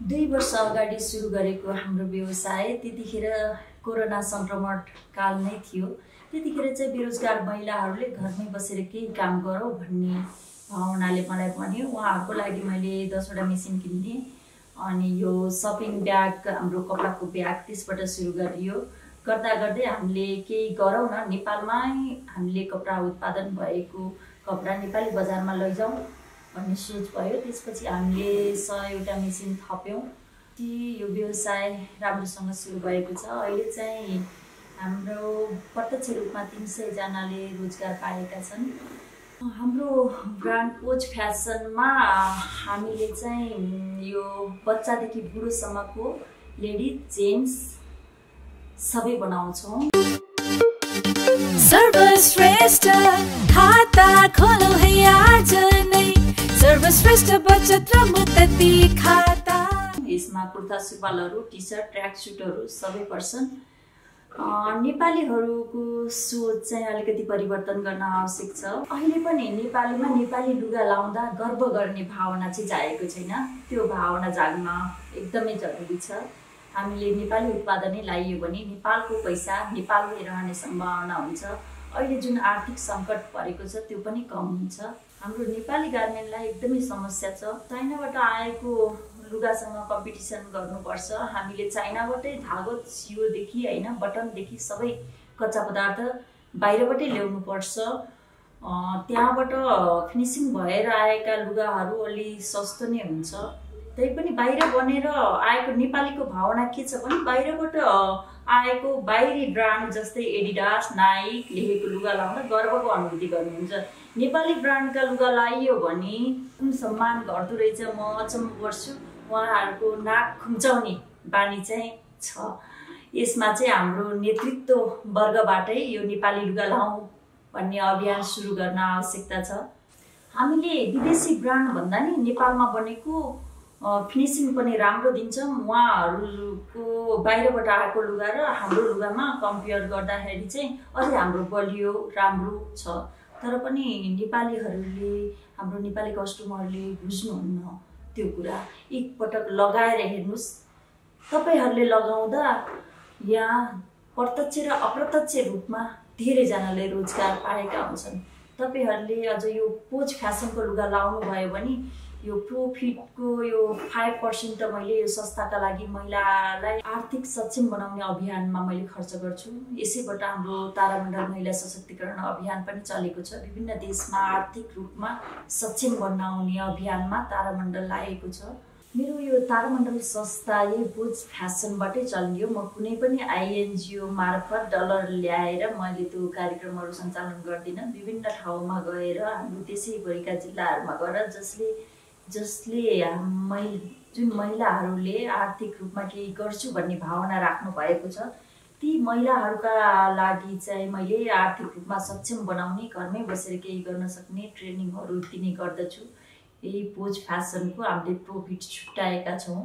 दुई वर्ष अगाडि सुरु गरेको हाम्रो व्यवसाय त्यतिखेर कोरोना सङ्क्रमण काल नै थियो। त्यतिखेर चाहिँ बेरोजगार महिलाहरूले घरमै बसेर केही काम गरौँ भन्ने भावनाले मलाई भन्यो। उहाँहरूको लागि मैले दसवटा मेसिन किनिदिएँ अनि यो सपिङ ब्याग हाम्रो कपडाको ब्याग त्यसबाट सुरु गरियो। गर्दा गर्दै हामीले केही गरौँ न नेपालमै हामीले कपडा उत्पादन भएको कपडा नेपाली बजारमा लैजाउँ। भन्ने सोच भयो। त्यसपछि हामीले सयवटा मेसिन थप्यौँ। कि यो व्यवसाय राम्रोसँग सुरु भएको छ। अहिले चाहिँ हाम्रो प्रत्यक्ष रूपमा तिन सयजनाले रोजगार पाएका छन्। हाम्रो ब्रान्ड कोच फ्यासनमा हामीले चाहिँ यो बच्चादेखि बुढोसम्मको लेडिज जेन्ट्स सबै बनाउँछौँ। सर्वश्रेष्ठ खाता खोलो है यसमा कुर्ता सुपालहरू टी सर्ट ट्र्याक सुटहरू सबै पर्छन्। नेपालीहरूको सोच चाहिँ अलिकति परिवर्तन गर्न आवश्यक छ। अहिले पनि नेपालीमा नेपाली लुगा लाउँदा गर्व गर्ने भावना चाहिँ जागेको छैन। त्यो भावना जाग्न एकदमै जरुरी छ। हामीले नेपाली उत्पादनै लगाइयो भने नेपालको पैसा नेपालमै रहने सम्भावना हुन्छ। अहिले जुन आर्थिक सङ्कट परेको छ त्यो पनि कम हुन्छ। हाम्रो नेपाली गार्मेन्टलाई एकदमै समस्या छ। चाइनाबाट आएको लुगासँग कम्पिटिसन गर्नुपर्छ। हामीले चाइनाबाटै धागो सियोदेखि होइन बटनदेखि सबै कच्चा पदार्थ बाहिरबाटै ल्याउनुपर्छ। त्यहाँबाट फिनिसिङ भएर आएका लुगाहरू अलि सस्तो नै हुन्छ। त्यही पनि बाहिर बनेर आएको नेपालीको भावना के छ भने बाहिरबाट आएको बाहिरी ब्रान्ड जस्तै एडिडास नाइक लेखेको लुगा लाउँदा गर्वको अनुभूति गर्नुहुन्छ। नेपाली ब्रान्डका लुगा लगाइयो भने सम्मान घट्दो रहेछ? म अचम्म गर्छु। उहाँहरूको नाक खुम्चाउने बानी चाहिँ छ। यसमा चाहिँ हाम्रो नेतृत्व वर्गबाटै यो नेपाली लुगा लाउँ भन्ने अभियान सुरु गर्न आवश्यकता छ। हामीले विदेशी ब्रान्ड भन्दा नि नेपालमा बनेको फिनिसिङ पनि राम्रो दिन्छौँ। उहाँहरूको बाहिरबाट आएको लुगा र हाम्रो लुगामा कम्पेयर गर्दाखेरि चाहिँ अझै हाम्रो बलियो राम्रो छ। तर पनि नेपालीहरूले हाम्रो नेपाली कस्टमरले बुझ्नुहुन्न त्यो कुरा। एकपटक लगाएर हेर्नुहोस्। तपाईँहरूले लगाउँदा यहाँ प्रत्यक्ष र अप्रत्यक्ष रूपमा धेरैजनाले रोजगार पाएका हुन्छन्। तपाईँहरूले अझ यो पोज फ्यासनको लुगा लाउनु भयो भने यो प्रोफिटको यो फाइभ पर्सेन्ट त मैले यो संस्थाका लागि महिलालाई आर्थिक सक्षम बनाउने अभियानमा मैले खर्च गर्छु। यसैबाट हाम्रो तारामण्डल महिला सशक्तिकरण अभियान पनि चलेको छ। विभिन्न देशमा आर्थिक रूपमा सक्षम बनाउने अभियानमा तारामण्डल लागेको छ। मेरो यो तारामण्डल संस्था यही बुझ फ्यासनबाटै चलियो म कुनै पनि आइएनजिओ मार्फत डलर ल्याएर मैले त्यो कार्यक्रमहरू सञ्चालन गर्दिनँ। विभिन्न ठाउँमा गएर हाम्रो देशैभरिका जिल्लाहरूमा गएर जसले जसले मै जुन महिलाहरूले आर्थिक रूपमा केही गर्छु भन्ने भावना राख्नु भएको छ ती महिलाहरूका लागि चाहिँ मैले आर्थिक रूपमा सक्षम बनाउने घरमै बसेर केही गर्न सक्ने ट्रेनिङहरू दिने गर्दछु। यही पोज फेसनको हामीले प्रफिट छुट्याएका छौँ।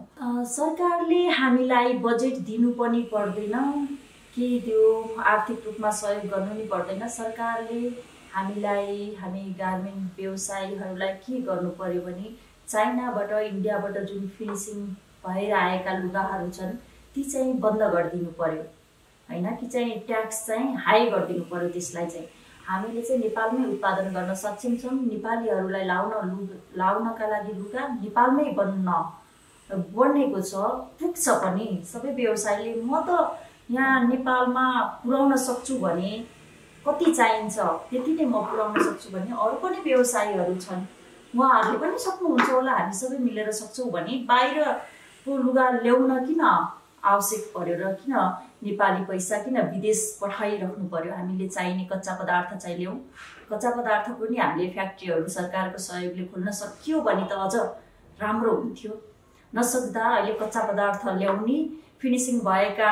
सरकारले हामीलाई बजेट दिनु पनि पर्दैन कि त्यो आर्थिक रूपमा सहयोग गर्नु नि पर्दैन। सरकारले हामीलाई हामी गार्मेन्ट व्यवसायीहरूलाई के गर्नु पर्यो भने चाइनाबाट इन्डियाबाट जुन फिनिसिङ भएर आएका लुगाहरू छन् ती चाहिँ बन्द गरिदिनु पर्यो। होइन कि चाहिँ ट्याक्स चाहिँ हाई गरिदिनु पर्यो त्यसलाई चाहिँ। हामीले चाहिँ नेपालमै उत्पादन गर्न सक्षम छौँ। नेपालीहरूलाई लाउन लु लाउनका लागि लुगा नेपालमै बन्न बनेको छ पुग्छ पनि। सबै व्यवसायले म त यहाँ नेपालमा पुर्याउन सक्छु भने कति चाहिन्छ? त्यति नै म पुर्याउन सक्छु भने अरू पनि व्यवसायीहरू छन्। उहाँहरूले पनि सक्नुहुन्छ होला हामी सबै मिलेर सक्छौँ भने बाहिरको लुगा ल्याउन किन आवश्यक पर्यो र किन नेपाली पैसा किन विदेश पठाइराख्नु पर्यो? हामीले चाहिने कच्चा पदार्थ चाहिँ ल्याउँ कच्चा पदार्थ पनि हामीले फ्याक्ट्रीहरू सरकारको सहयोगले खोल्न सकियो भने त अझ राम्रो हुन्थ्यो। नसक्दा अहिले कच्चा पदार्थ ल्याउने फिनिसिङ भएका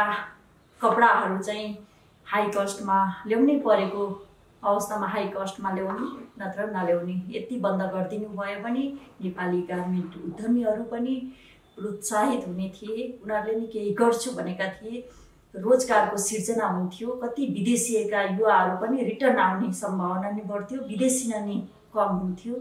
कपडाहरू चाहिँ हाई कस्टमा ल्याउनै परेको अवस्थामा हाई कस्टमा ल्याउनु नत्र नल्याउने। यति बन्द गरिदिनु भयो भने नेपाली गार्मेन्ट उद्यमीहरू पनि प्रोत्साहित हुने थिए। उनीहरूले नि केही गर्छु भनेका थिए। रोजगारको सिर्जना हुन्थ्यो। कति विदेशीका युवाहरू पनि रिटर्न आउने सम्भावना नै बढ्थ्यो। विदेशी नै कम हुन्थ्यो।